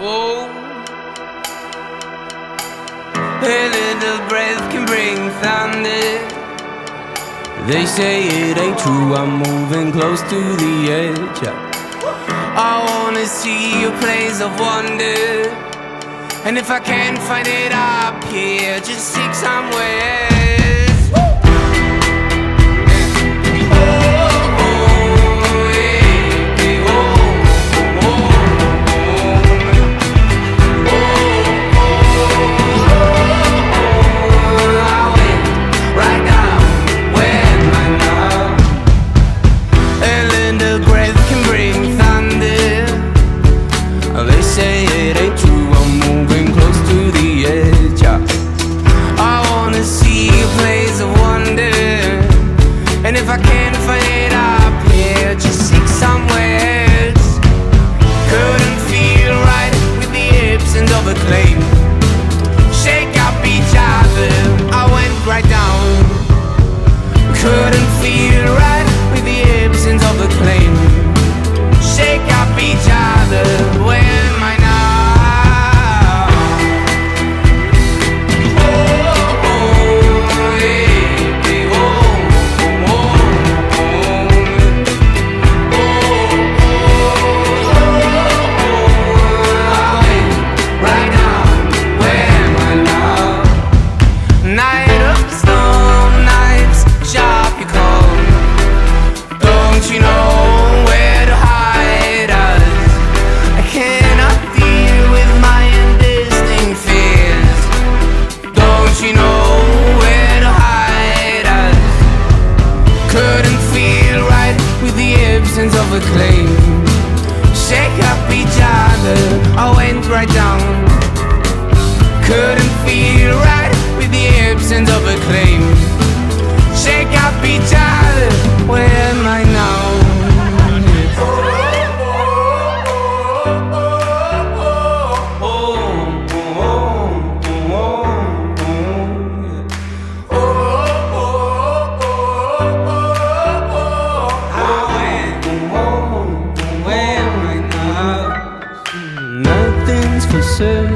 Whoa. A little breath can bring thunder. They say it ain't true, I'm moving close to the edge. I wanna see a place of wonder. And if I can't find it up here, just seek somewhere. and of acclaim. she nowhere to hide us Couldn't feel right with the absence of a claim. Shake up each other, I went right down.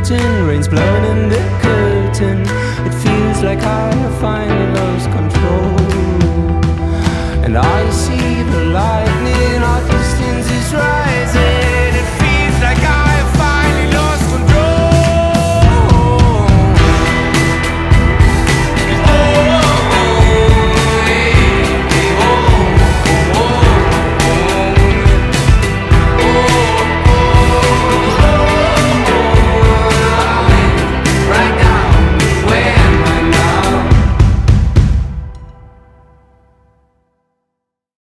curtain, rain's blowing in the curtain.